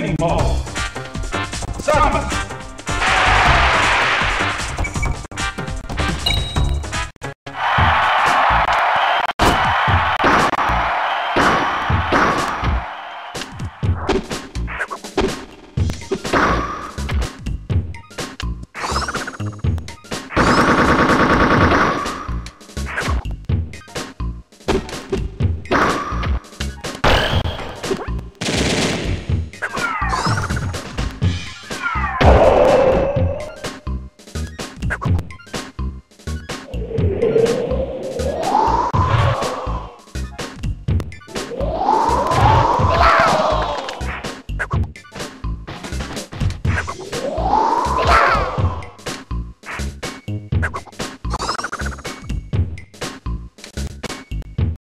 anymore.